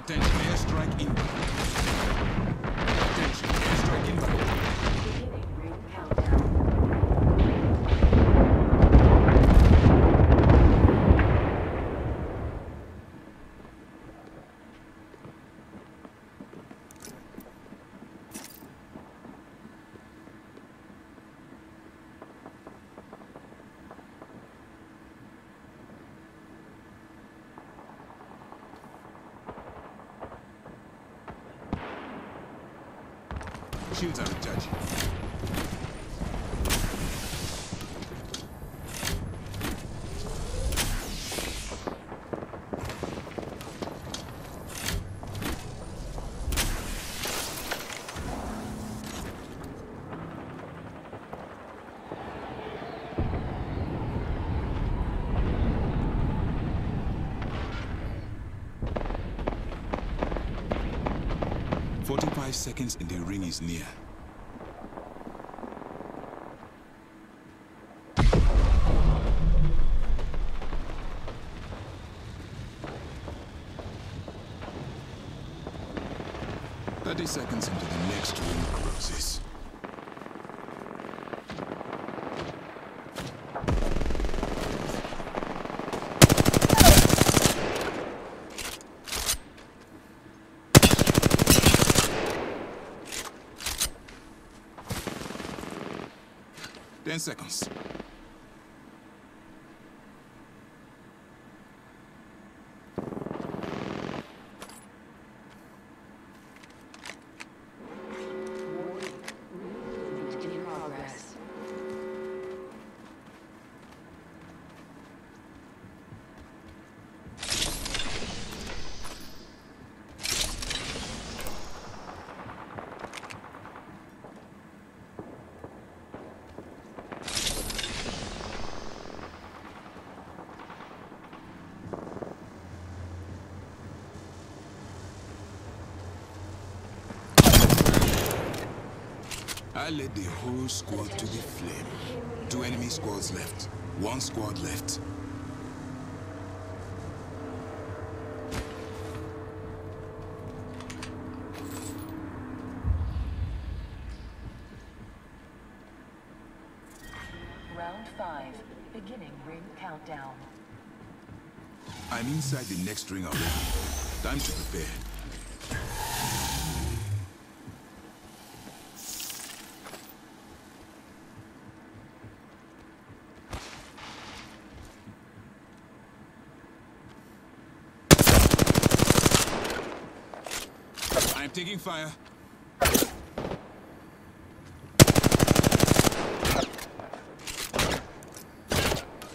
Attention, airstrike in. Attention, airstrike inbound. shoes I would judge you. 45 seconds and the ring is near. Thirty seconds into the next room closes. Ten seconds. I led the whole squad to the flame. Two enemy squads left. One squad left. Round five, beginning ring countdown. I'm inside the next ring already. Time to prepare. I'm taking fire.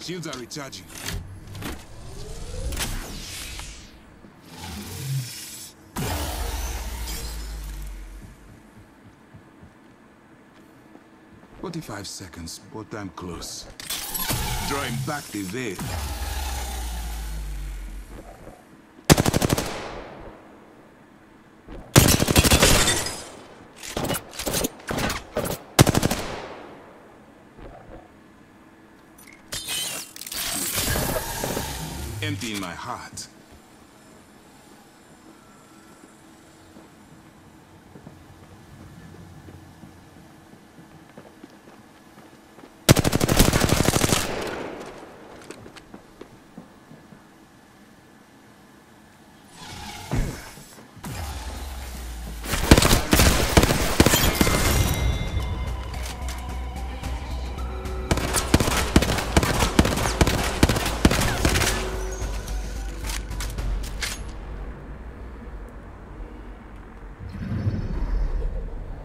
Shields are recharging. Forty-five seconds, but I'm close. Drawing back the veil. Emptying my heart.